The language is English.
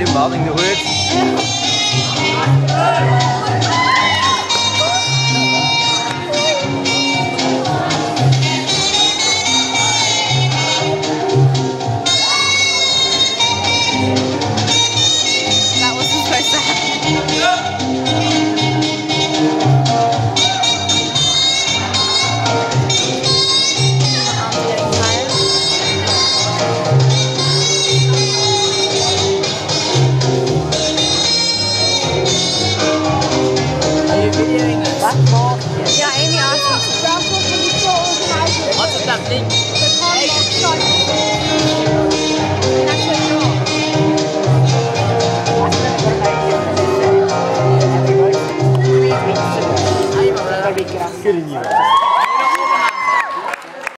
involving the words. was? Ja, Amy Atkins. Daarvoor ben ik zo ongeluid. You.